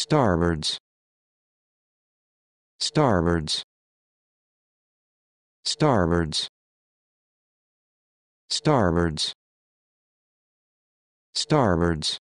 starboards. Starboards. Starboards. Starboards. Starboards.